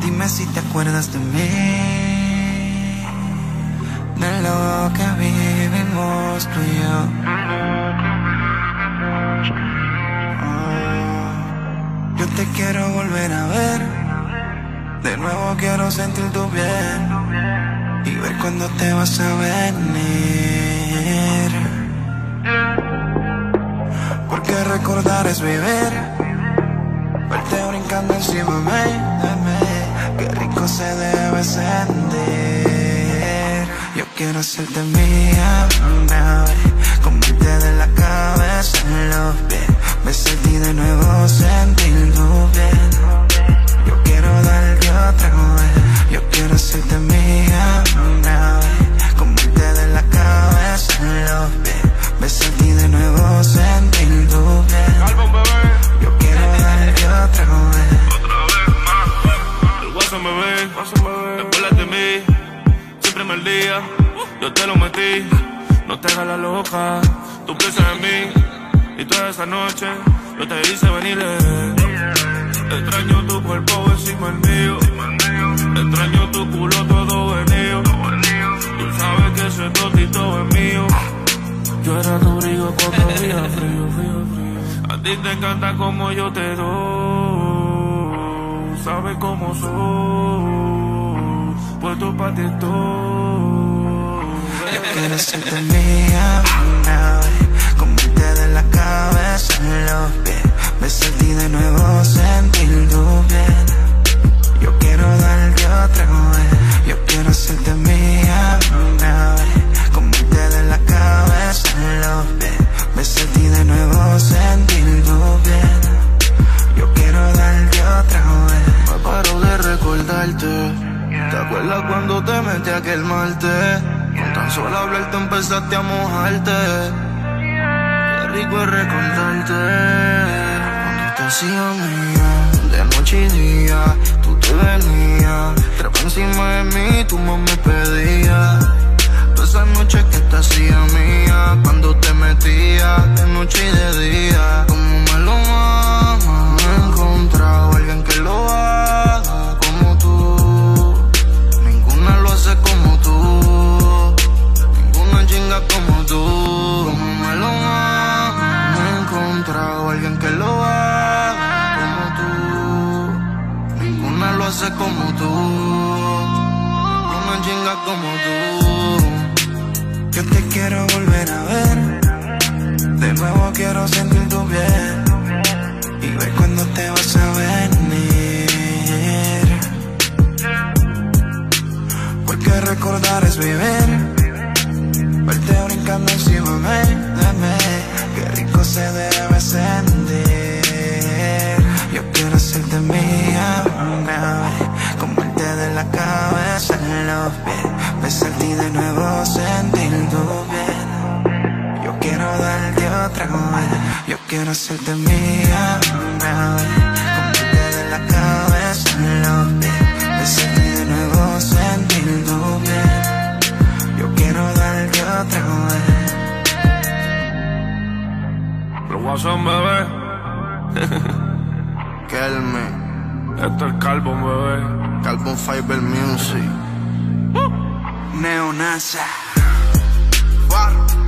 Dime si te acuerdas de mí, de lo que vivimos tú y yo. Oh, yo te quiero volver a ver, de nuevo quiero sentir tu piel y ver cuando te vas a venir. Recordar es vivir, verte brincando encima de mí, qué rico se debe sentir. Yo quiero hacerte mía vez, comerte de la cabeza en Yo te lo metí. No te hagas la loca. Tú piensas en mí. Y toda esa noche yo te hice venir. Extraño tu cuerpo encima el mío. Extraño tu culo todo venido. Tú sabes que ese totito es mío. Yo era tu abrigo cuando había frío, frío, frío. A ti te encanta como yo te doy. Sabes cómo soy. Puesto pa' ti estoy. Quiero hacerte mía una vez, comerte de la cabeza en los pies, besarte de nuevo sentir tu piel. Yo quiero darte otra vez, yo quiero hacerte mía una vez, comerte de la cabeza en los pies, besarte de nuevo sentir tu piel. Yo quiero darte otra vez. No paro de recordarte. ¿Te acuerdas cuando te metí aquel martes? Tan solo hablarte empezaste a mojarte. Qué rico es recordarte. Cuando te hacía mía, de noche y día, tú te venías. Trepa encima de mí, tu mamá me pedía. Todas esas noches que te hacía mía, cuando te metía, de noche y de día. Como tú. Ninguna chinga como tú. Yo te quiero volver a ver. De nuevo quiero sentir tu piel. Y ver cuando te vas a venir. Porque recordar es vivir. Verte brincando encima de mí. Qué rico se debe sentir. Cabeza en los pies. Besarte y de nuevo sentir tu piel. Yo quiero darte otra vez. Yo quiero hacerte mía una vez. Comerte de la cabeza en los pies. Besarte y de nuevo sentir tu piel. Yo quiero darte otra vez. Los WhatsApp, bebé. Kelme, Esto es Carbon, bebé. Carbon Fiber Music. Neonasa. Barro.